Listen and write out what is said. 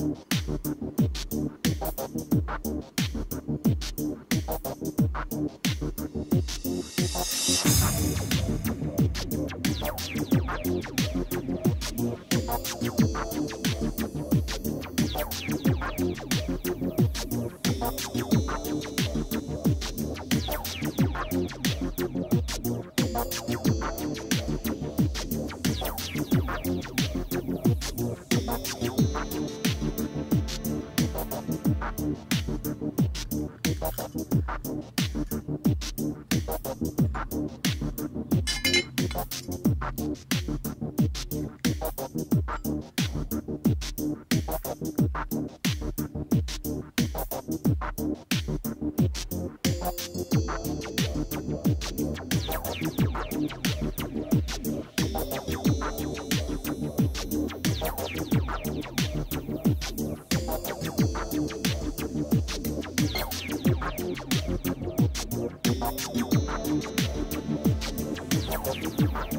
Ooh. Thank